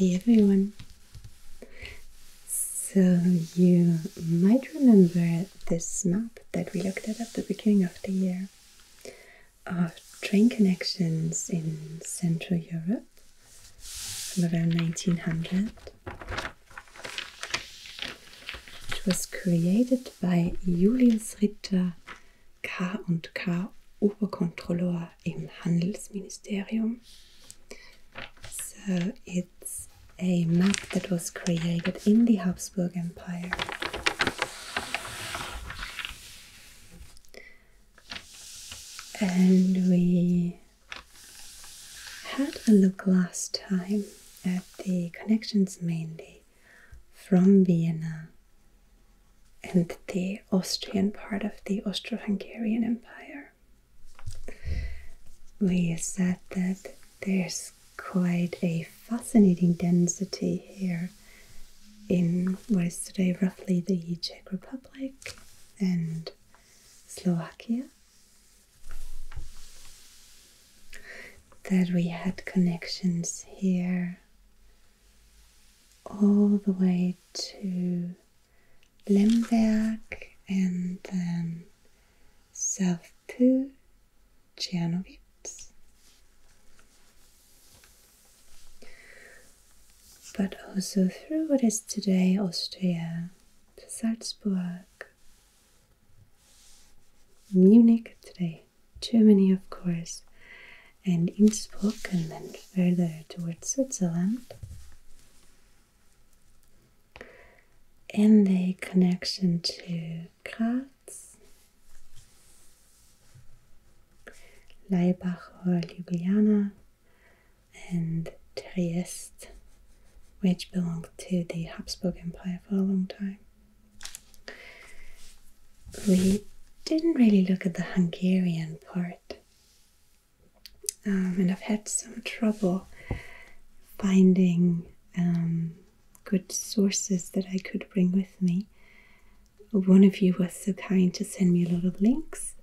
Hey everyone! So, you might remember this map that we looked at at the beginning of the year of train connections in Central Europe from around 1900. It was created by Julius Ritter K&K Oberkontrolleur im Handelsministerium. So it's a map that was created in the Habsburg Empire. And we had a look last time at the connections mainly from Vienna and the Austrian part of the Austro Hungarian Empire. We said that there's quite a fascinating density here in what is today roughly the Czech Republic and Slovakia. That we had connections here all the way to Lemberg and then South to Czernowitz. But also through what is today Austria to Salzburg, Munich today, Germany of course, and Innsbruck, and then further towards Switzerland. And a connection to Graz, Laibach or Ljubljana, and Trieste, which belonged to the Habsburg Empire for a long time. We didn't really look at the Hungarian part, um, and I've had some trouble finding um, good sources that I could bring with me. One of you was so kind to send me a lot of links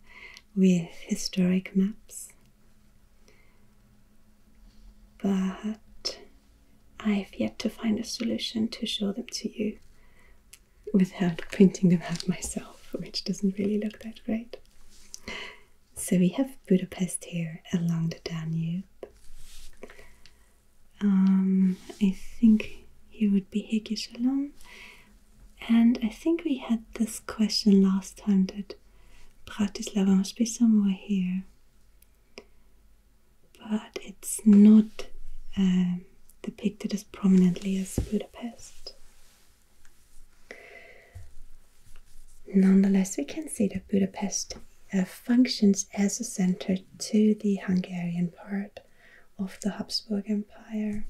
with historic maps, but I've yet to find a solution to show them to you without printing them out myself, which doesn't really look that great. So we have Budapest here along the Danube. Um, I think here would be Hege. And I think we had this question last time that Bratislava must be somewhere here. But it's not um, depicted as prominently as Budapest. Nonetheless, we can see that Budapest uh, functions as a center to the Hungarian part of the Habsburg Empire,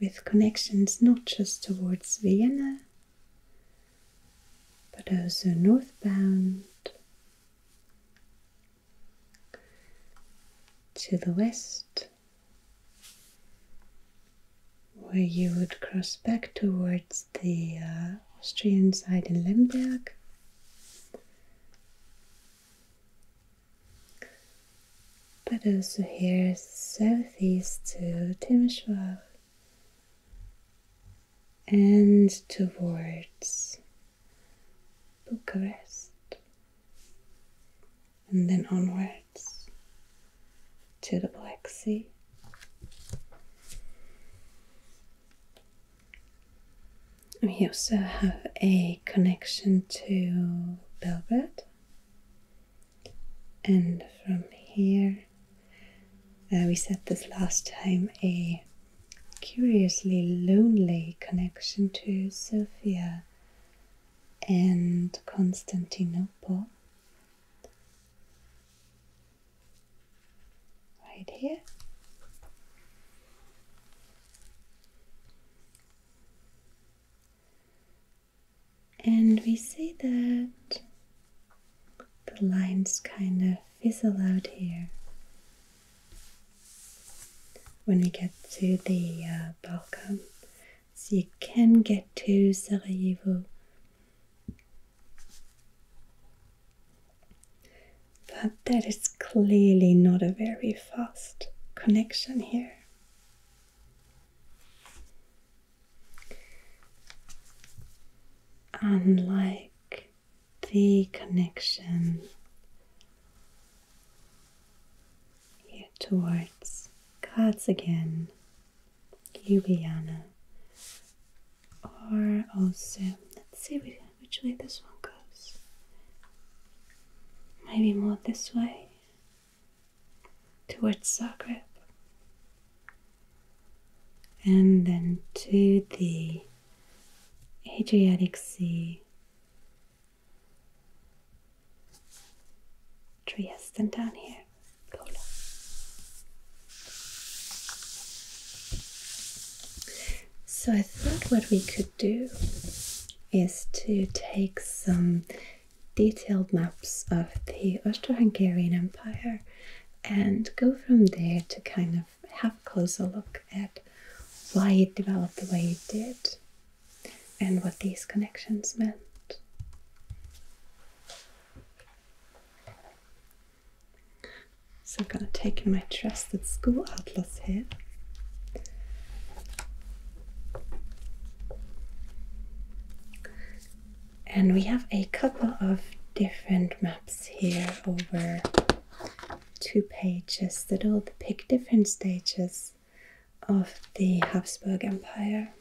with connections not just towards Vienna, but also northbound to the west, where you would cross back towards the uh, Austrian side in Lemberg. But also here southeast to Timisoara and towards Bucharest and then onwards to the Black Sea. We also have a connection to Belgrade, and from here, uh, we said this last time, a curiously lonely connection to Sofia and Constantinople. Right here. And we see that the lines kind of fizzle out here when we get to the uh, Balkan. So you can get to Sarajevo, but that is clearly not a very fast connection here. Unlike the connection here towards Graz again, Ljubljana, or also, let's see which way this one goes. Maybe more this way, towards Zagreb, and then to the Adriatic Sea, Trieste, and down here. So I thought what we could do is to take some detailed maps of the Austro-Hungarian Empire and go from there to kind of have a closer look at why it developed the way it did and what these connections meant. So I'm going to take my trusted school atlas here. And we have a couple of different maps here over two pages that all depict different stages of the Habsburg Empire.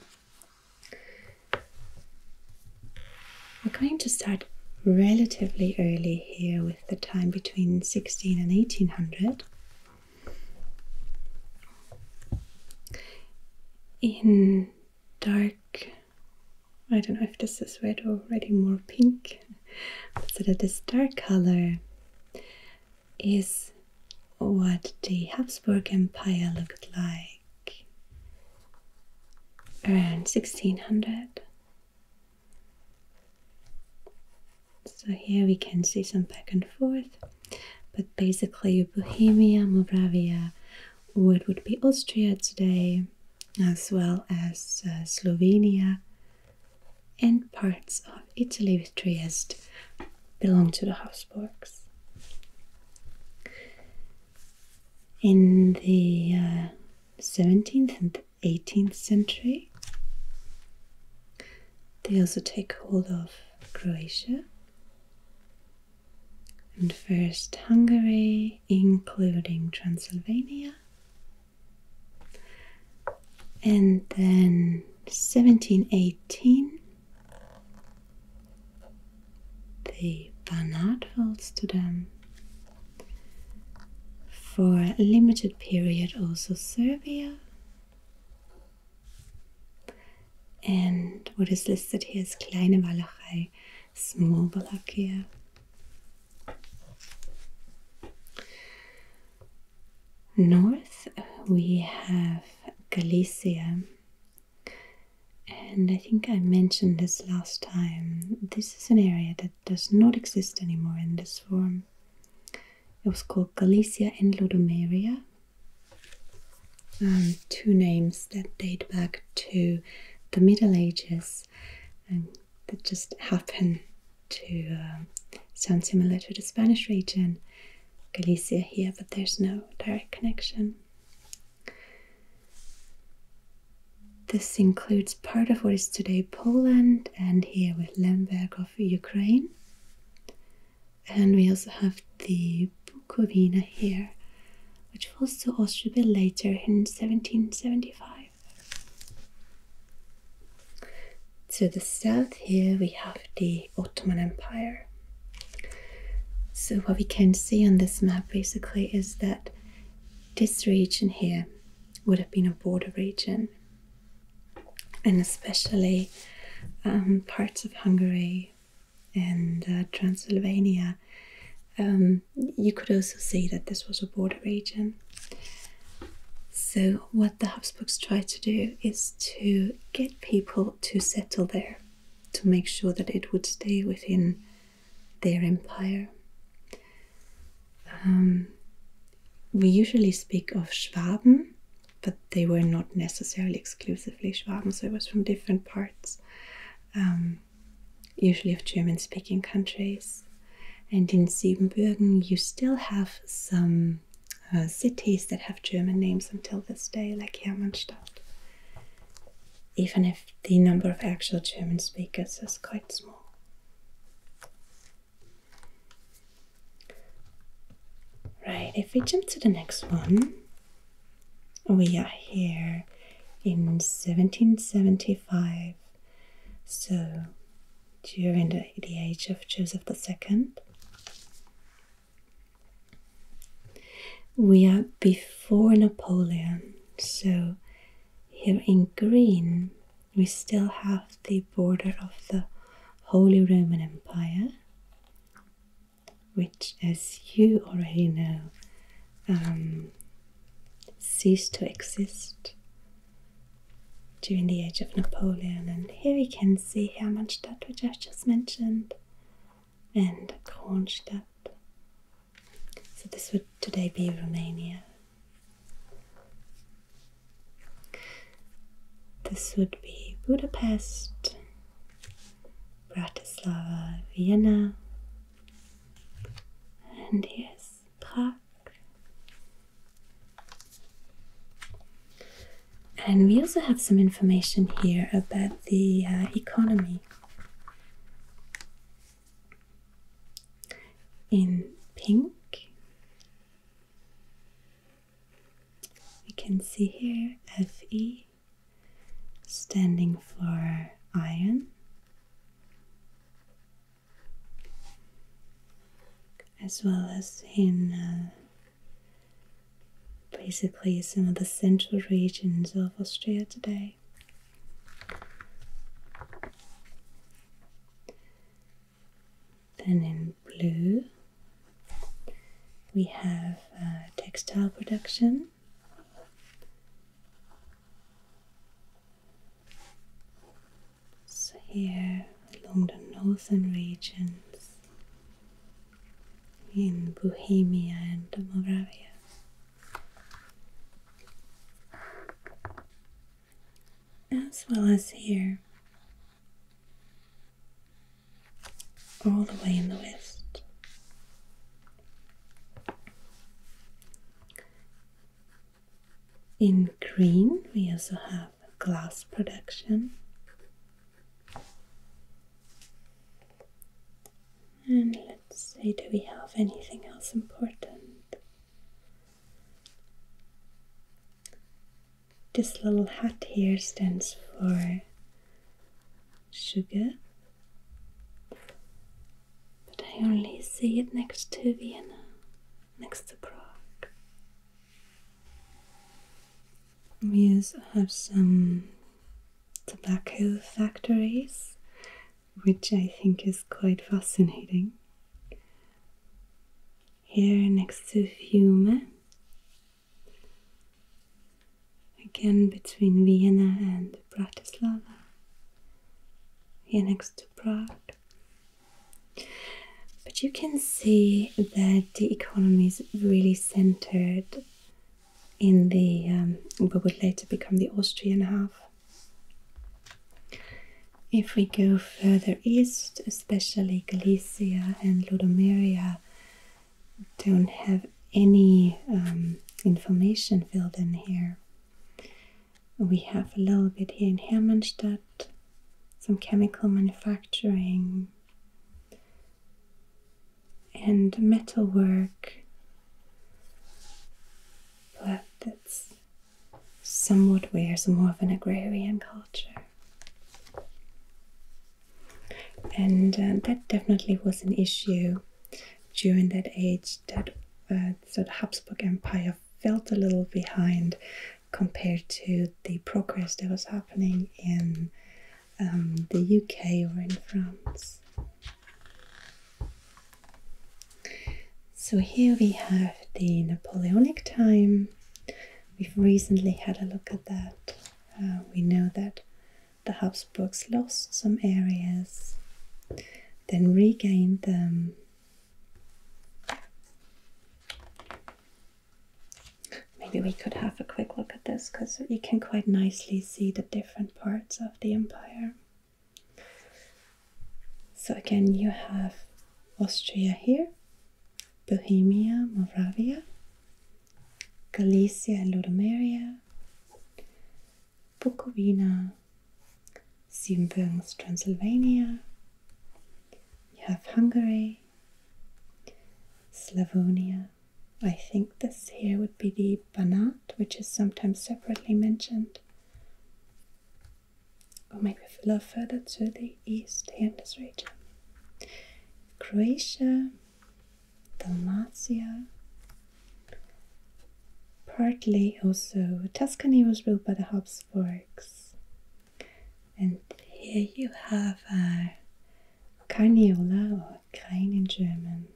We're going to start relatively early here with the time between 16 and 1800. In dark, I don't know if this is red or already more pink, so that this dark color is what the Habsburg Empire looked like around 1600. So here we can see some back and forth, but basically Bohemia, Moravia, what would be Austria today, as well as uh, Slovenia and parts of Italy with Trieste belong to the Habsburgs. In the uh, 17th and 18th century, they also take hold of Croatia and first Hungary, including Transylvania, and then 1718 the Banat falls to them. For a limited period, also Serbia. And what is listed here is Kleine Walachei, small Wallachia. North, we have Galicia. And I think I mentioned this last time. This is an area that does not exist anymore in this form. It was called Galicia and Lodomeria. Um, two names that date back to the Middle Ages and that just happen to uh, sound similar to the Spanish region, Galicia here, but there's no direct connection. This includes part of what is today Poland and here with Lemberg of Ukraine. And we also have the Bukovina here, which falls to Austria later in 1775. To the south here we have the Ottoman Empire. So what we can see on this map basically is that this region here would have been a border region and especially um, parts of Hungary and uh, Transylvania, um, you could also see that this was a border region. So, what the Habsburgs tried to do is to get people to settle there to make sure that it would stay within their empire. Um, we usually speak of Schwaben but they were not necessarily exclusively Schwaben, so it was from different parts, um, usually of German speaking countries. And in Siebenbürgen, you still have some uh, cities that have German names until this day, like Hermannstadt. even if the number of actual German speakers is quite small. Right, if we jump to the next one, we are here in 1775, so during the, the age of Joseph II. We are before Napoleon, so here in green we still have the border of the Holy Roman Empire, which, as you already know, um, ceased to exist during the age of Napoleon. And here we can see Hermannstadt, which I've just mentioned, and Kronstadt. So this would today be Romania. This would be Budapest, Bratislava, Vienna, and here's Prague. And we also have some information here about the uh, economy. In pink, we can see here FE standing for iron. As well as in uh, basically some of the central regions of Austria today. Then in blue, we have uh, textile production. So here along the northern regions in Bohemia and Moravia. As well as here, all the way in the west. In green, we also have glass production. And let's see, do we have anything else important? This little hat here stands for sugar, but I only see it next to Vienna, next to Prague. We also have some tobacco factories, which I think is quite fascinating. Here next to Fiume, between Vienna and Bratislava, here next to Prague. But you can see that the economy is really centered in the um, what would later become the Austrian half. If we go further east, especially Galicia and Lodomeria, don't have any um, information filled in here. We have a little bit here in Hermannstadt, some chemical manufacturing and metalwork, but that's somewhat some more of an agrarian culture. And uh, that definitely was an issue during that age that uh, the Habsburg Empire felt a little behind compared to the progress that was happening in um, the UK or in France. So here we have the Napoleonic time. We've recently had a look at that. Uh, we know that the Habsburgs lost some areas, then regained them. Maybe we could have a quick look at this because you can quite nicely see the different parts of the empire. So, again, you have Austria here, Bohemia, Moravia, Galicia and Lodomeria, Bukovina, Siebenbürgens, Transylvania. You have Hungary, Slavonia. I think this here would be the Banat, which is sometimes separately mentioned. Oh, or maybe a little further to the east here in this region. Croatia, Dalmatia, partly also Tuscany was ruled by the Habsburgs. And here you have a Carniola or Krain in German,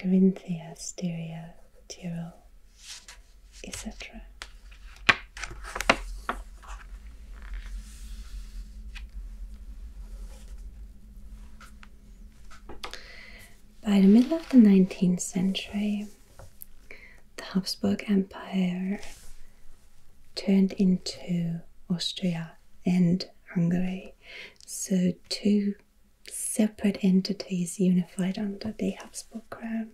Carinthia, Styria, Tyrol, etc. By the middle of the 19th century, the Habsburg Empire turned into Austria and Hungary. So, two separate entities unified under the Habsburg crown.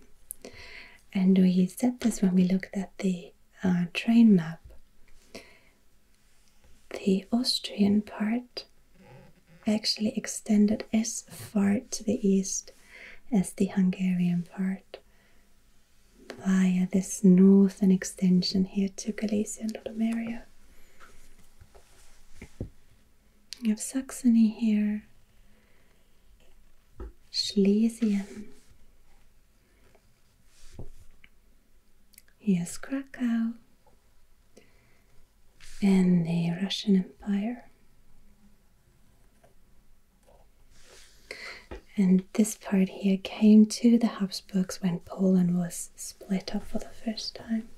And we said this when we looked at the uh, train map. The Austrian part actually extended as far to the east as the Hungarian part via this northern extension here to Galicia and Lodomeria. You have Saxony here, Schlesien. Here's Krakow and the Russian Empire. And this part here came to the Habsburgs when Poland was split up for the first time.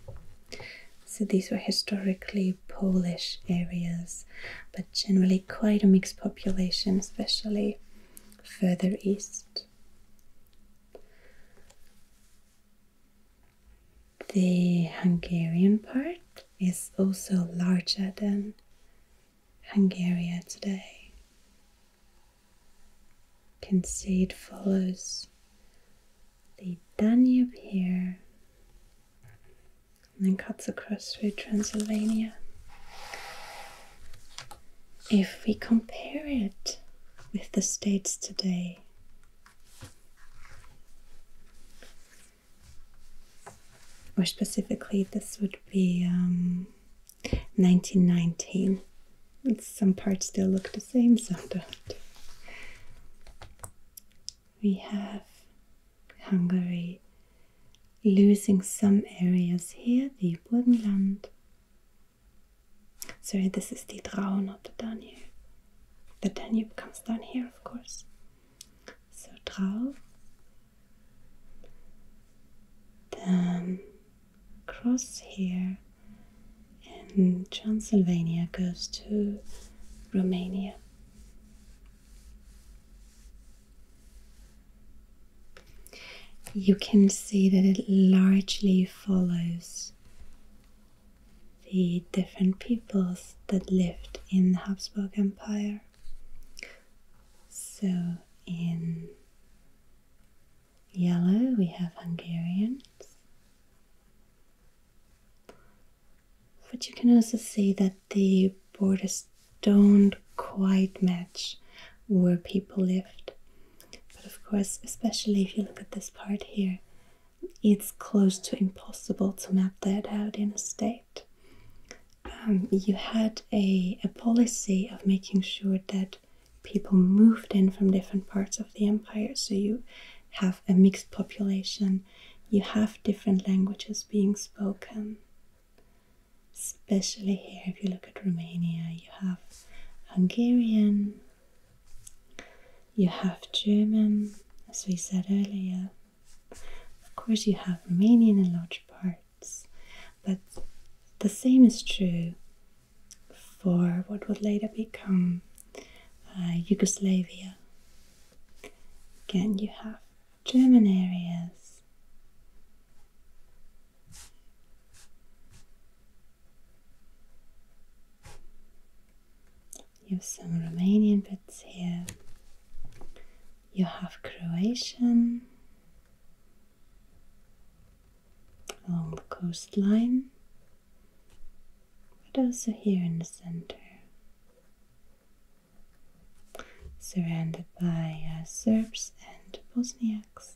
So these were historically Polish areas, but generally quite a mixed population, especially further east. The Hungarian part is also larger than Hungary today. You can see it follows the Danube here and then cuts across through Transylvania. If we compare it with the states today, or specifically, this would be um, 1919. Some parts still look the same, some don't. We have Hungary losing some areas here, the Burgenland. Sorry, this is the Drau, not the Danube. The Danube comes down here, of course. So Drau. Then cross here, and Transylvania goes to Romania. you can see that it largely follows the different peoples that lived in the Habsburg Empire. So, in yellow, we have Hungarians, but you can also see that the borders don't quite match where people lived But of course, especially if you look at this part here, it's close to impossible to map that out in a state. Um, you had a, a policy of making sure that people moved in from different parts of the empire, so you have a mixed population, you have different languages being spoken. Especially here, if you look at Romania, you have Hungarian, you have German, as we said earlier. Of course, you have Romanian in large parts, but the same is true for what would later become uh, Yugoslavia. Again, you have German areas. You have some Romanian bits here. You have Croatian along the coastline, but also here in the center. Surrounded by uh, Serbs and Bosniaks.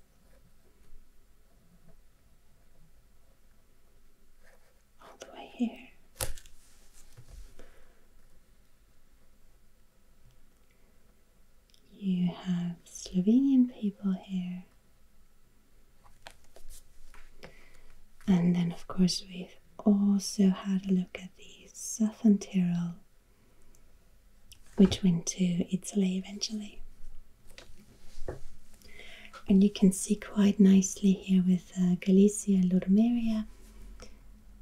All the way here. You have Slovenian people here. And then, of course, we've also had a look at the southern Tyrol, which went to Italy eventually. And you can see quite nicely here with uh, Galicia and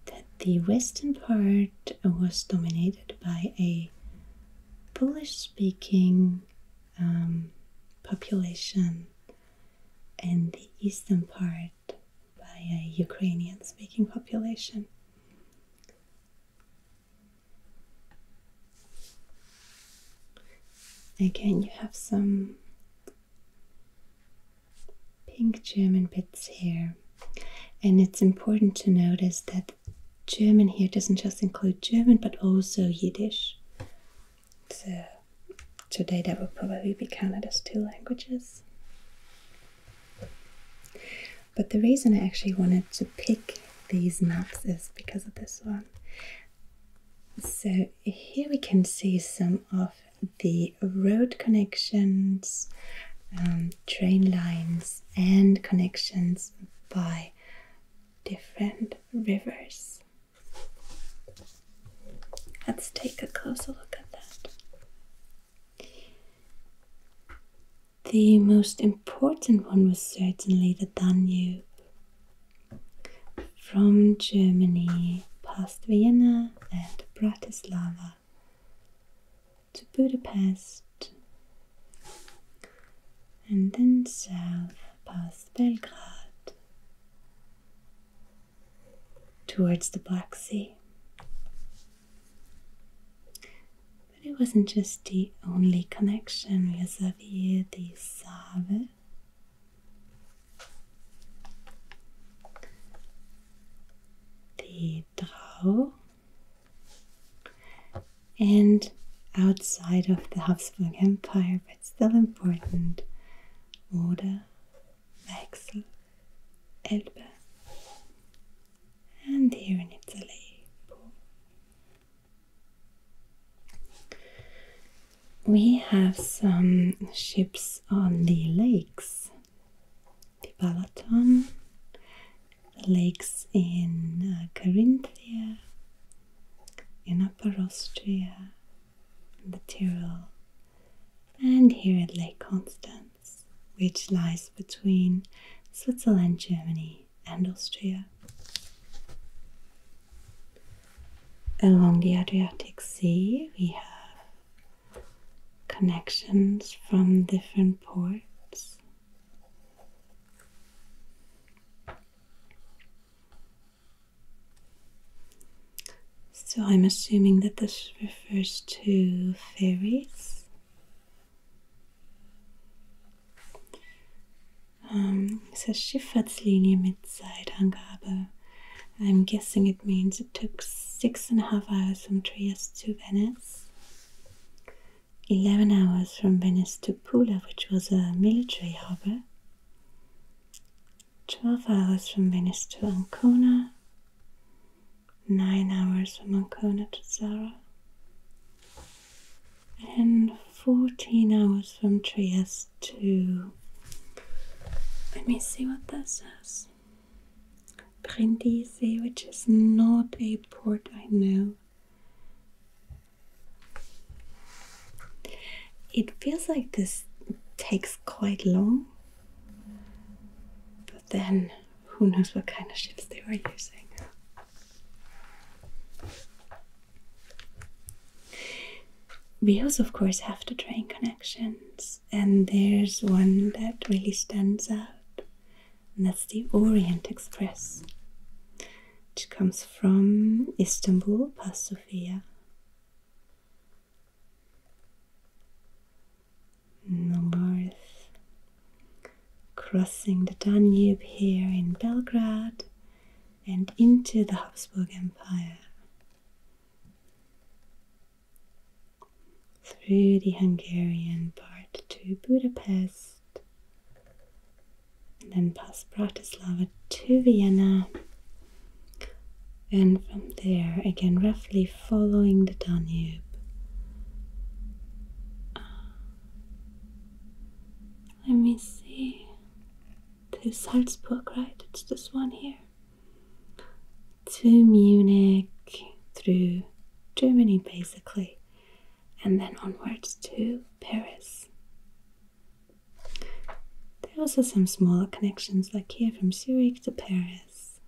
that the western part was dominated by a Polish speaking um, population and the eastern part by a Ukrainian speaking population. Again, you have some pink German bits here, and it's important to notice that German here doesn't just include German but also Yiddish. So today that would probably be counted as two languages. But the reason I actually wanted to pick these maps is because of this one. So here we can see some of the road connections, um, train lines, and connections by different rivers. Let's take a closer look at that. The most important one was certainly the Danube. From Germany past Vienna and Bratislava to Budapest and then south past Belgrade towards the Black Sea. But it wasn't just the only connection. Have here the Save. The Drau and outside of the Habsburg Empire, but still important, Oder, Weichsel, Elbe, and here in Italy, we have some ships on the lakes, the Balaton, the lakes in uh, Carinthia, in Upper Austria, the Tyrol, and here at Lake Constance, which lies between Switzerland, Germany, and Austria. Along the Adriatic Sea, we have connections from different ports. So I'm assuming that this refers to ferries. Um, it says Schifffahrtslinie mit Zeitangabe. I'm guessing it means it took six and a half hours from Trieste to Venice, 11 hours from Venice to Pula, which was a military harbor, 12 hours from Venice to Ancona, 9 hours from Ancona to Zara, and 14 hours from Trieste to. Let me see what that says. Brindisi, which is not a port I know. It feels like this takes quite long, but then who knows what kind of ships they were using. We also, of course, have the train connections, and there's one that really stands out, and that's the Orient Express, which comes from Istanbul past Sofia. North, crossing the Danube here in Belgrade and into the Habsburg Empire. Through the Hungarian part to Budapest, and then past Bratislava to Vienna, and from there again, roughly following the Danube. Uh, let me see. To Salzburg, right? It's this one here. To Munich, through Germany basically, and then onwards to Paris. There are also some smaller connections, like here from Zurich to Paris.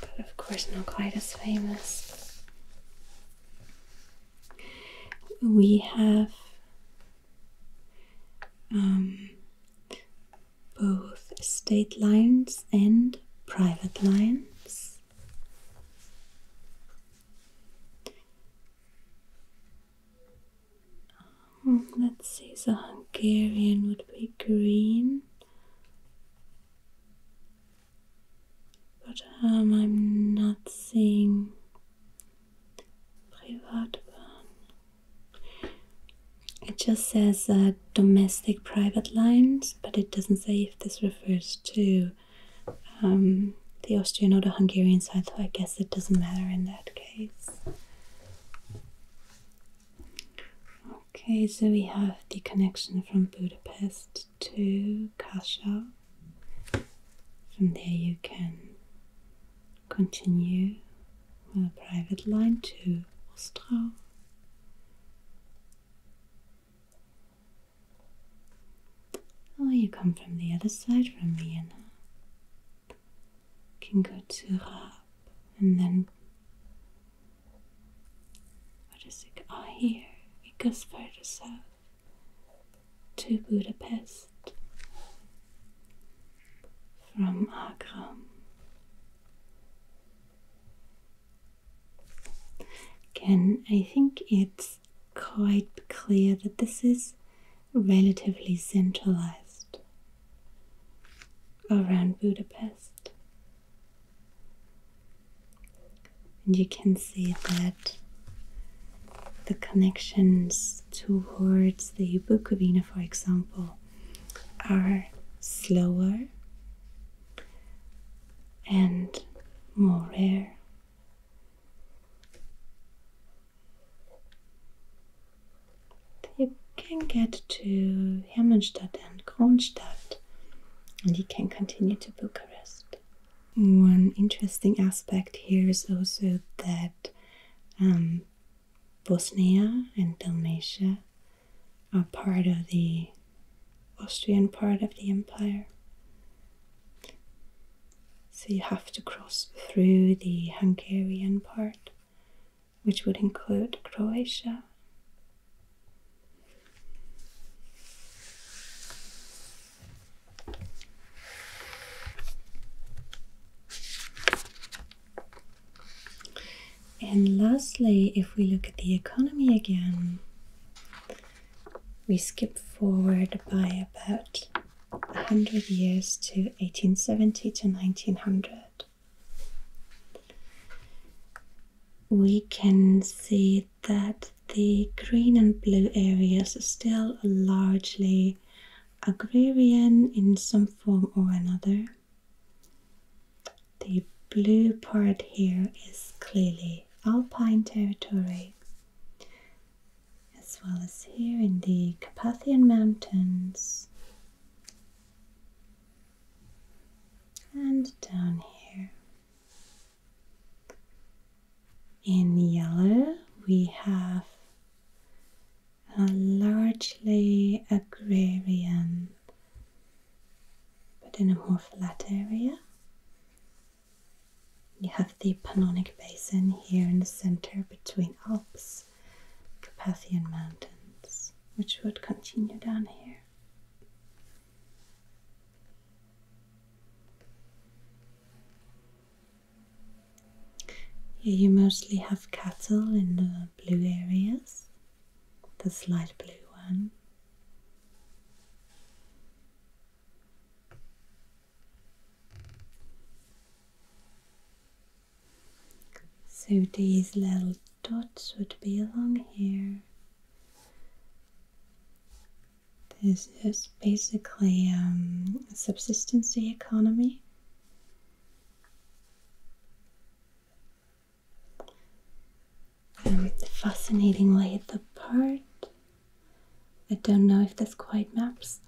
But of course, not quite as famous. We have um, both state lines and private lines. Um, let's see, so Hungarian would be green. But um, I'm not seeing Privatbahn. It just says uh, domestic private lines, but it doesn't say if this refers to um, the Austrian or the Hungarian side, so I guess it doesn't matter in that case. Okay, so we have the connection from Budapest to Kassel. From there, you can continue with a private line to Ostrau. Or you come from the other side from Vienna. You Can go to Raab and then what is it? Ah, here it goes south to Budapest from Agram. Again, I think it's quite clear that this is relatively centralized around Budapest. And you can see that the connections towards the Bukovina, for example, are slower and more rare. You can get to Hermannstadt and Kronstadt and you can continue to Bucharest. One interesting aspect here is also that um, Bosnia and Dalmatia are part of the Austrian part of the empire. So you have to cross through the Hungarian part, which would include Croatia. And lastly, if we look at the economy again, we skip forward by about 100 years to 1870 to 1900. We can see that the green and blue areas are still largely agrarian in some form or another. The blue part here is clearly alpine territory, as well as here in the Carpathian Mountains and down here. In yellow, we have a largely agrarian, but in a more flat area. You have the Pannonic Basin here in the center between Alps, Carpathian Mountains, which would continue down here. Here you mostly have cattle in the blue areas, the slight blue one. So these little dots would be along here. This is basically um, a subsistency economy. Um, fascinatingly, the part I don't know if this quite maps,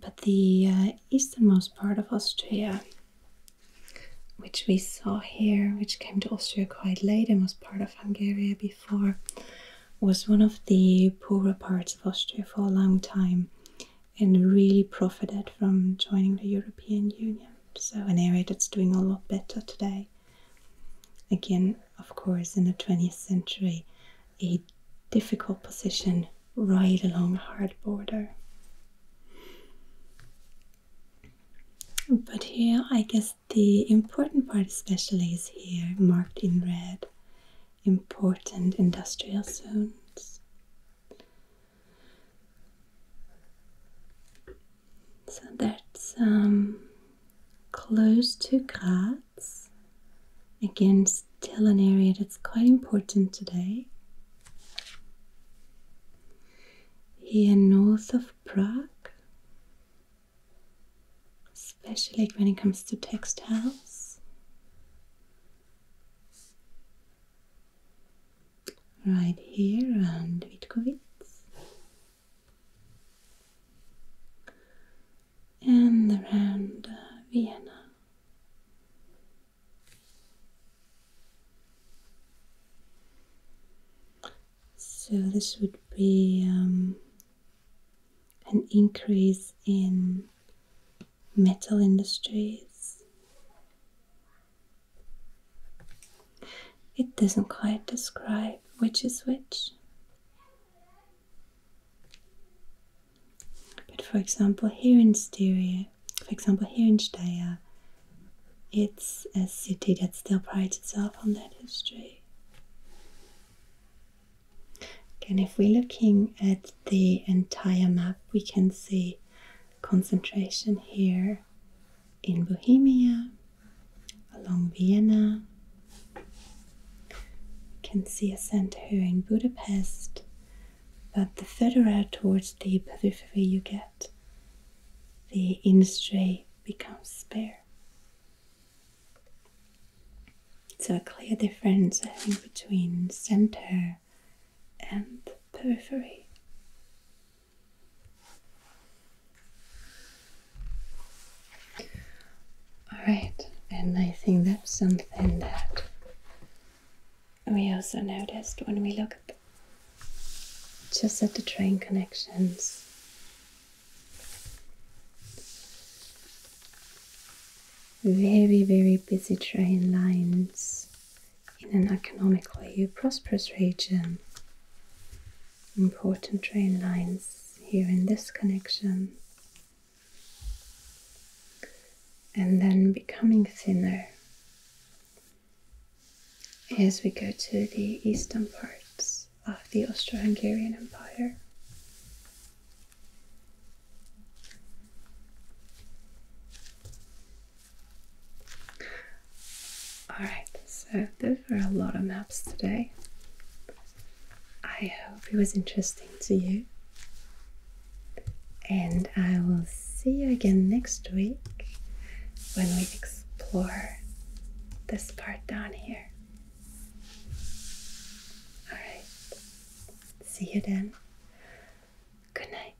but the uh, easternmost part of Austria, which we saw here, which came to Austria quite late and was part of Hungary before, was one of the poorer parts of Austria for a long time and really profited from joining the European Union. So, an area that's doing a lot better today. Again, of course, in the 20th century, a difficult position right along a hard border. But here, I guess the important part, especially, is here marked in red important industrial zones. So that's um, close to Graz. Again, still an area that's quite important today. Here north of Prague, especially when it comes to textiles. Right here around Witkowitz. And around uh, Vienna. So this would be um, an increase in metal industries. It doesn't quite describe which is which. But for example, here in Styria, for example, here in Steyr, it's a city that still prides itself on that history. And if we're looking at the entire map, we can see concentration here in Bohemia, along Vienna. We can see a center here in Budapest, but the further out towards the periphery you get, the industry becomes spare. So a clear difference, I think, between center and periphery. Alright, and I think that's something that we also noticed when we looked just at the train connections. Very, very busy train lines in an economically prosperous region important train lines here in this connection and then becoming thinner as we go to the eastern parts of the Austro Hungarian Empire. Alright, so those were a lot of maps today. I hope it was interesting to you. And I will see you again next week when we explore this part down here. All right. See you then. Good night.